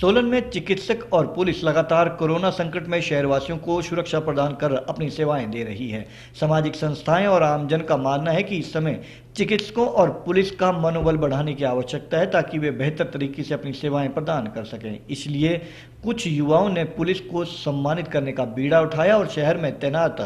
सोलन में चिकित्सक और पुलिस लगातार कोरोना संकट में शहरवासियों को सुरक्षा प्रदान कर अपनी सेवाएँ दे रही है। सामाजिक संस्थाएँ और आमजन का मानना है कि इस समय चिकित्सकों और पुलिस का मनोबल बढ़ाने की आवश्यकता है ताकि वे बेहतर तरीके से अपनी सेवाएँ प्रदान कर सकें। इसलिए कुछ युवाओं ने पुलिस को सम्मानित करने का बीड़ा उठाया और शहर में तैनात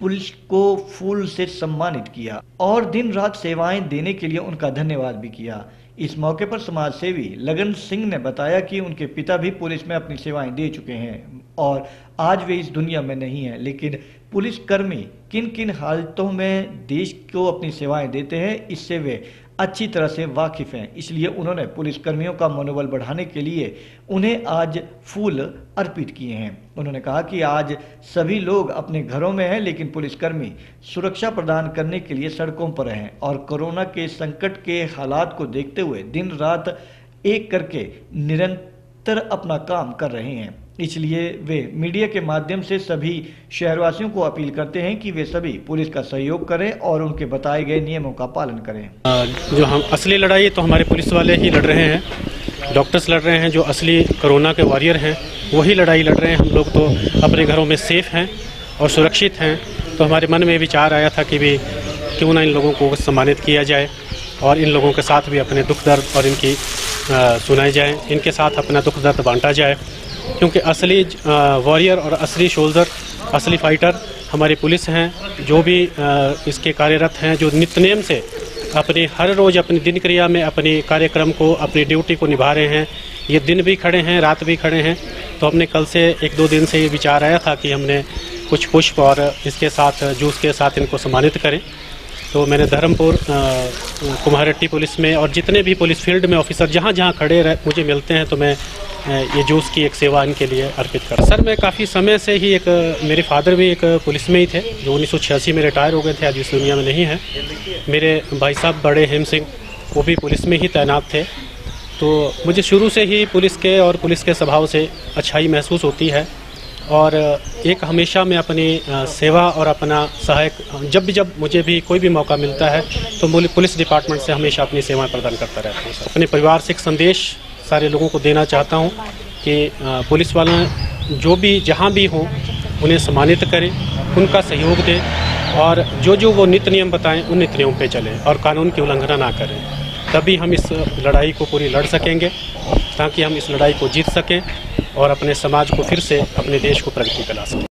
पुलिस को फूल से सम्मानित किया और दिन रात सेवाएँ देने के लिए उनका धन्यवाद भी किया। इस मौके पर समाज सेवी लगन सिंह ने बताया कि उनके पिता भी पुलिस में अपनी सेवाएँ दे चुके हैं और आज वे इस दुनिया में नहीं है, लेकिन पुलिसकर्मी किन किन हालतों में देश को अपनी सेवाएँ देते हैं, इससे वे अच्छी तरह से वाकिफ हैं। इसलिए उन्होंने पुलिसकर्मियों का मनोबल बढ़ाने के लिए उन्हें आज फूल अर्पित किए हैं। उन्होंने कहा कि आज सभी लोग अपने घरों में हैं, लेकिन पुलिसकर्मी सुरक्षा प्रदान करने के लिए सड़कों पर हैं और कोरोना के संकट के हालात को देखते हुए दिन रात एक करके निरंतर अपना काम कर रहे हैं। इसलिए वे मीडिया के माध्यम से सभी शहरवासियों को अपील करते हैं कि वे सभी पुलिस का सहयोग करें और उनके बताए गए नियमों का पालन करें। जो हम असली लड़ाई तो हमारे पुलिस वाले ही लड़ रहे हैं। डॉक्टर्स लड़ रहे हैं, जो असली कोरोना के वॉरियर हैं, वही लड़ाई लड़ रहे हैं। हम लोग तो अपने घरों में सेफ़ हैं और सुरक्षित हैं। तो हमारे मन में विचार आया था कि भी क्यों ना इन लोगों को सम्मानित किया जाए और इन लोगों के साथ भी अपने दुख दर्द और इनकी सुनाई जाए। इनके साथ अपना दुख दर्द बांटा जाए। क्योंकि असली वॉरियर और असली शोल्डर असली फाइटर हमारी पुलिस हैं, जो भी इसके कार्यरत हैं, जो नित्य नियम से अपनी, हर रोज़ अपनी दिनक्रिया में अपनी कार्यक्रम को, अपनी ड्यूटी को निभा रहे हैं, ये दिन भी खड़े हैं, रात भी खड़े हैं। तो हमने कल से एक दो दिन से ये विचार आया था कि हमने कुछ पुष्प और इसके साथ, जूस के साथ इनको सम्मानित करें। तो मैंने धर्मपुर कुम्हारट्टी पुलिस में और जितने भी पुलिस फ़ील्ड में ऑफिसर जहाँ जहाँ खड़े रह, मुझे मिलते हैं तो मैं ये जूस की एक सेवा इनके लिए अर्पित कर, सर मैं काफ़ी समय से ही एक, मेरे फादर भी एक पुलिस में ही थे, जो उन्नीस सौ छियासी में रिटायर हो गए थे, आज इस दुनिया में नहीं है। मेरे भाई साहब बड़े हेम सिंह, वो भी पुलिस में ही तैनात थे। तो मुझे शुरू से ही पुलिस के और पुलिस के स्वभाव से अच्छाई महसूस होती है। और एक हमेशा मैं अपनी सेवा और अपना सहायक, जब भी, जब मुझे भी कोई भी मौका मिलता है तो पुलिस डिपार्टमेंट से हमेशा अपनी सेवाएँ प्रदान करता रहता हूँ अपने परिवार से एक संदेश सारे लोगों को देना चाहता हूँ कि पुलिस वाले जो भी, जहाँ भी हों, उन्हें सम्मानित करें, उनका सहयोग दें और जो जो वो नित्य नियम बताएँ, उन नित्य नियमों पर चलें और कानून की उल्लंघना ना करें। तभी हम इस लड़ाई को पूरी लड़ सकेंगे, ताकि हम इस लड़ाई को जीत सकें और अपने समाज को फिर से अपने देश को प्रगति पे ला सकें।